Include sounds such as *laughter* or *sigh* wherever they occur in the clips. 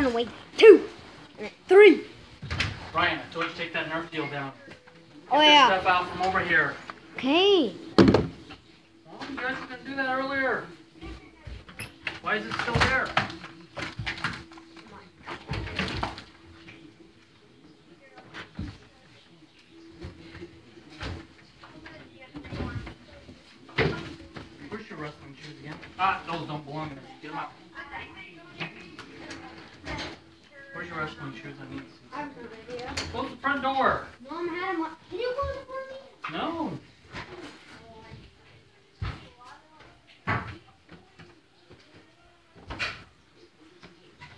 One away. Two. Three. Ryan, I told you to take that Nerf deal down. Get Oh this yeah. stuff out from over here. Okay. Well, you guys didn't do that earlier. Why is it still there? Where's your wrestling shoes again? Ah, those don't belong there. Get them out. Where's your wrestling shoes? I need to see. Close the front door. Mom had them. Can you close it for me? No.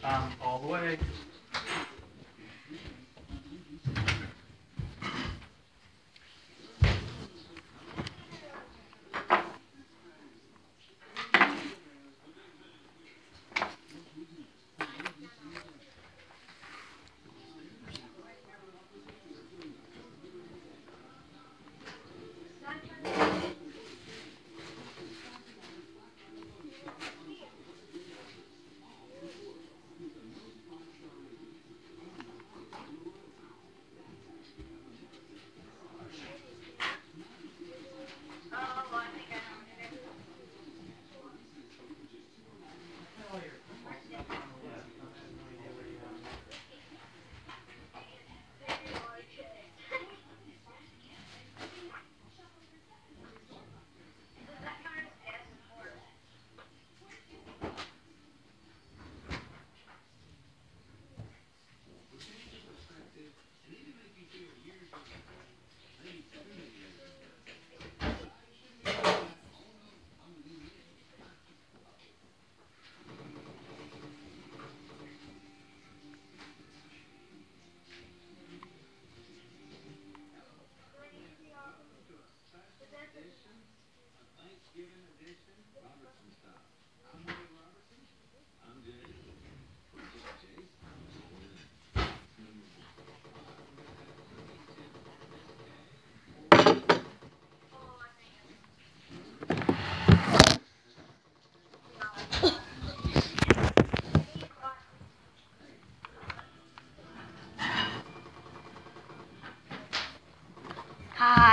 Um, all the way.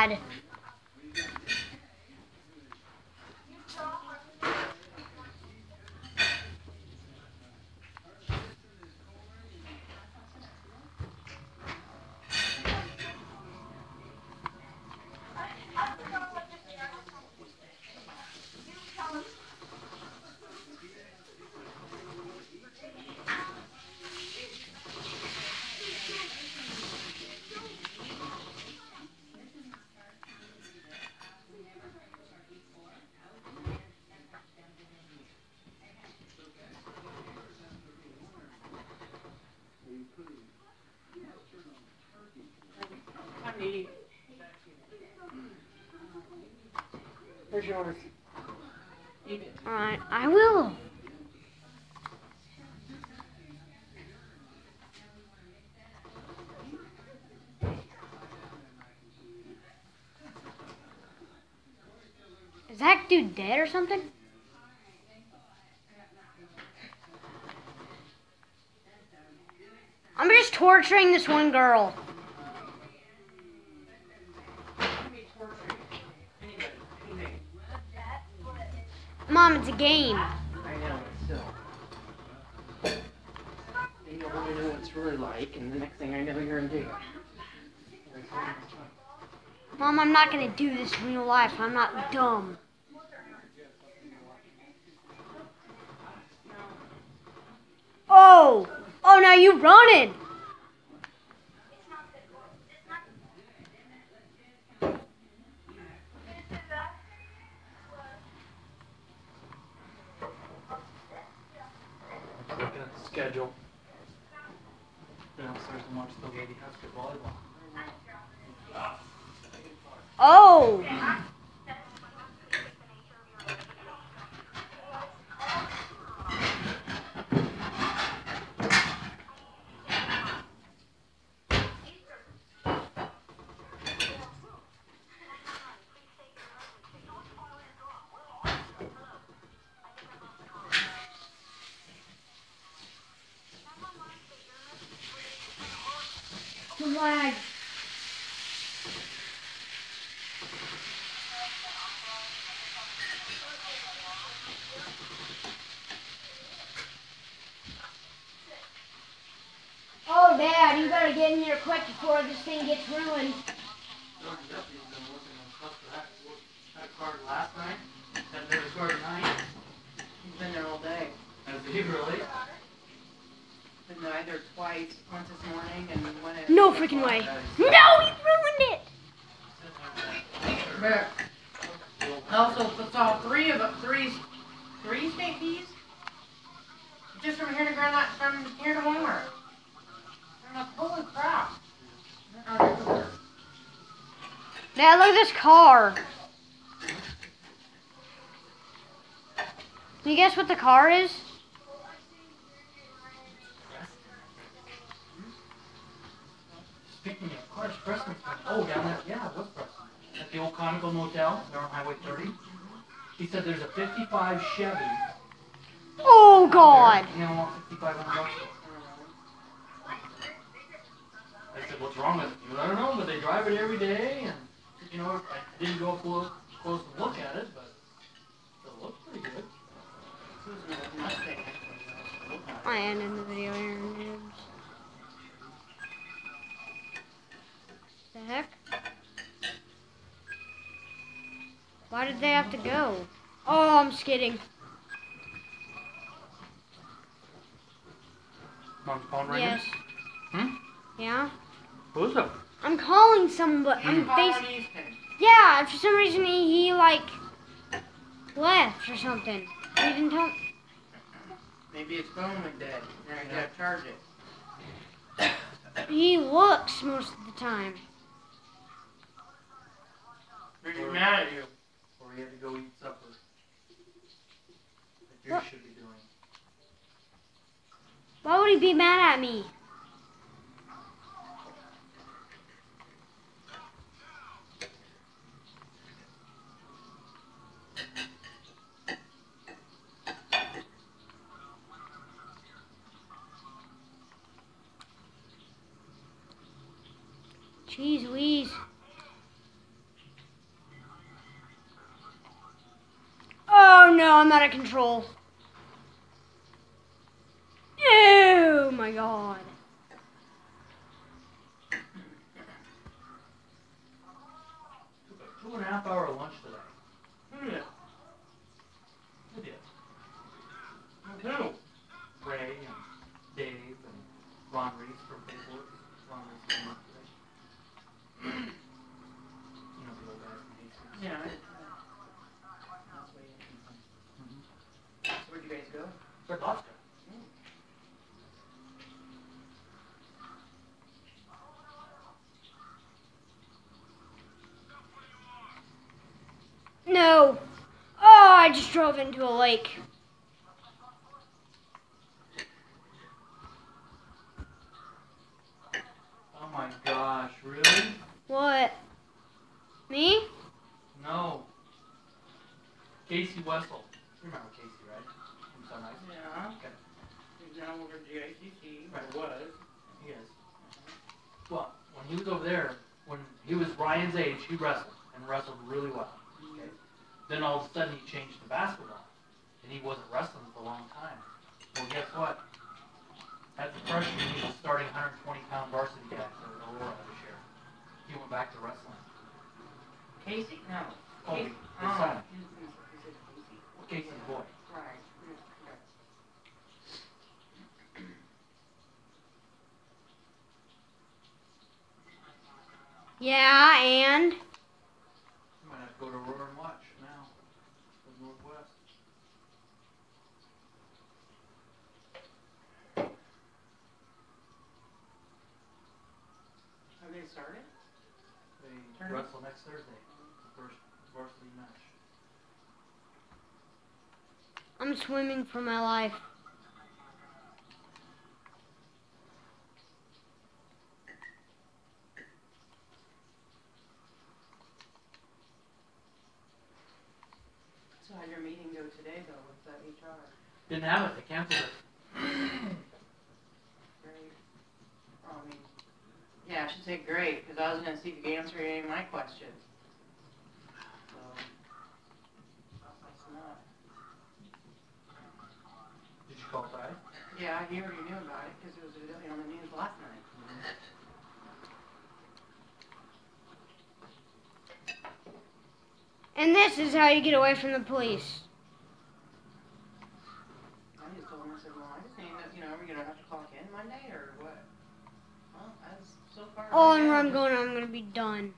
God. Yours? Alright, I will. Is that dude dead or something? I'm just torturing this one girl. Mom, it's a game. I know, but still. You don't really know what it's really like, and the next thing I know, you're in jail. Mom, I'm not gonna do this in real life. I'm not dumb. Oh! Oh, now you're running! Looking at the schedule. Oh, Dad, you better get in here quick before this thing gets ruined. Really? Twice, once this morning and. No freaking way. No. But I also saw three of them, three, three state fees. Just from here to Grand Line, from here to Walmart. I'm like, holy crap. They're not everywhere. Dad, look at this car. Can you guess what the car is? Speaking of cars, Preston's oh, down there, yeah, it was Preston. At the old Comical Motel, there on Highway 30. He said there's a 55 Chevy. Oh, God. You know, want 55 bucks. I said, what's wrong with it? I don't know, but they drive it every day, and, you know, I didn't go close, close to look at it, but it looks pretty good. Susan was Mustang. I ended the video here. noobs. The heck? Why did they have to go? Oh, I'm skidding. kidding. Mom's phone ringing? Yes. Hmm? Yeah? Who's up? I'm calling somebody. I'm Colin facing. Easton. Yeah, for some reason he, he like left or something. He didn't tell. Maybe his phone went dead. Now you gotta charge it. *coughs* He looks most of the time. Or he's mad at you. He had to go eat supper. Like you What? should be doing. Why would he be mad at me? Jeez Louise. I'm out of control. Oh my god. Two and a half hour lunch today. Who did it? Who did? Who? Ray and Dave and Ron Reese from Facebook. Ron Reese came up today. You know the old guy from Hastings. Yeah. I- That's way in. Mhm. So where'd you guys go? Red Lobster. No. Oh, I just drove into a lake. Oh my gosh, really? What? Me? No. Casey Wessel. You remember Casey, right? From Sunrise. Yeah. Okay. He's now over at GICC. Right. Or was. He is. Well, when he was over there, when he was Ryan's age, he wrestled and wrestled really well. Then all of a sudden he changed to basketball, and he wasn't wrestling for a long time. Well, guess what? As a freshman, he was starting 120 pound varsity guy for Aurora this year. He went back to wrestling. Casey? No. Colby, Casey. his Oh. son. He said Casey. Casey's boy. Right. Yeah, okay. Yeah, and You might have to go to Aurora and watch now. With Northwest. Have they started? They Tournament? wrestle next Thursday. The first varsity match. I'm swimming for my life. So how'd your meeting go today though with the HR? Didn't have it. They canceled it. *clears throat* Great. Oh, I mean, yeah, I should say great, because I was gonna see if you could answer any of my questions. So, that's not. Did you call Ty? Yeah, he already knew about it, because it was evidently on the news last night. And this is how you get away from the police. I just told him, I said, well, I just need to, you know, are we gonna have to clock in Monday, or what? Well, as, so far. Oh, and where I'm going, I'm gonna be done.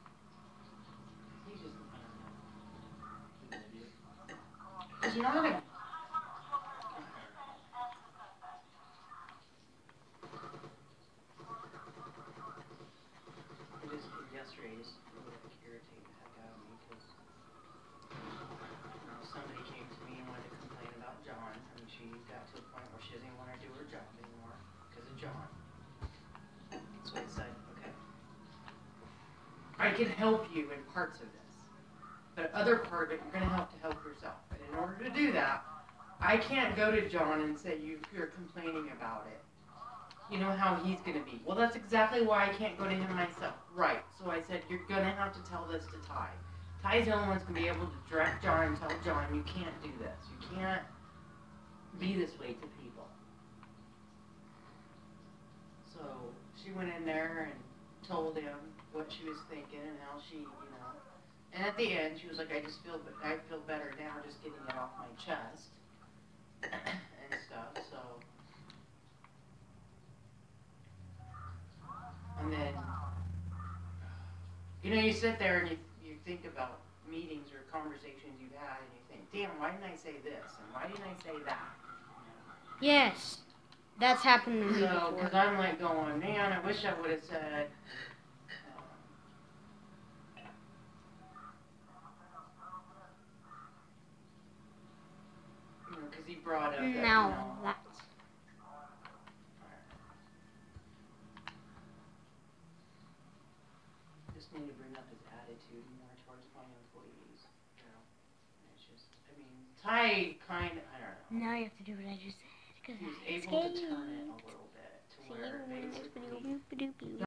Can help you in parts of this. But other part of it, you're gonna have to help yourself. And in order to do that, I can't go to John and say you, you're complaining about it. You know how he's gonna be. Well, that's exactly why I can't go to him myself. Right. So I said you're gonna have to tell this to Ty. Ty's the only one's gonna be able to direct John and tell John you can't do this. You can't be this way to people. So she went in there and told him what she was thinking and how she, you know. And at the end, she was like, "I just feel, I feel better now, just getting it off my chest *coughs* and stuff." So, and then, you know, you sit there and you you think about meetings or conversations you've had, and you think, "Damn, why didn't I say this? And why didn't I say that?" Yes, that's happened to me So, because I'm like going, man, I wish I would have said. um, You know, because he brought up that, you know, Now that's just need to bring up his attitude more towards my employees. You know, it's just, I mean, Ty kind of, I don't know. now you have to do what I just said. 'cause He was I'm able to scared. turn it a little bit to See where you in the